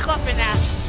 clupping at.